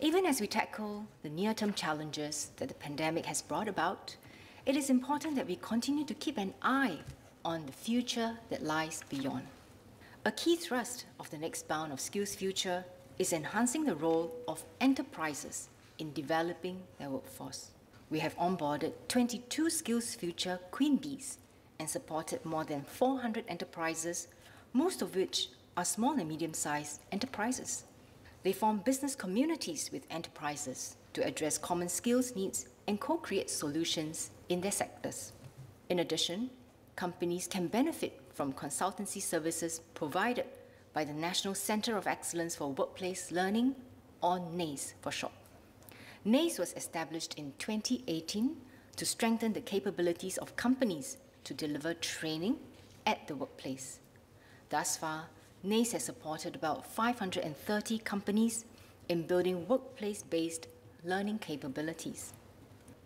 Even as we tackle the near term challenges that the pandemic has brought about, it is important that we continue to keep an eye on the future that lies beyond. A key thrust of the next bound of SkillsFuture is enhancing the role of enterprises in developing their workforce. We have onboarded 22 SkillsFuture Queen Bees and supported more than 400 enterprises, most of which are small and medium sized enterprises. They form business communities with enterprises to address common skills needs and co create solutions in their sectors. In addition, companies can benefit from consultancy services provided by the National Centre of Excellence for Workplace Learning, or NACE for short. NACE was established in 2018 to strengthen the capabilities of companies to deliver training at the workplace. Thus far, NACE has supported about 530 companies in building workplace based learning capabilities.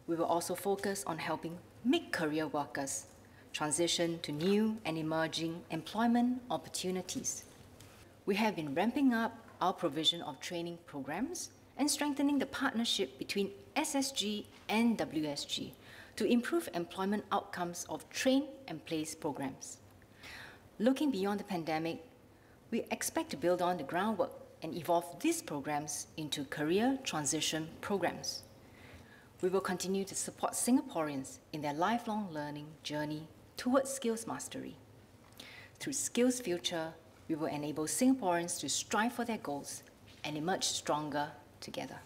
We will also focus on helping mid career workers transition to new and emerging employment opportunities. We have been ramping up our provision of training programs and strengthening the partnership between SSG and WSG to improve employment outcomes of train and place programs. Looking beyond the pandemic, we expect to build on the groundwork and evolve these programs into career transition programs. We will continue to support Singaporeans in their lifelong learning journey towards skills mastery. Through SkillsFuture, we will enable Singaporeans to strive for their goals and emerge stronger together.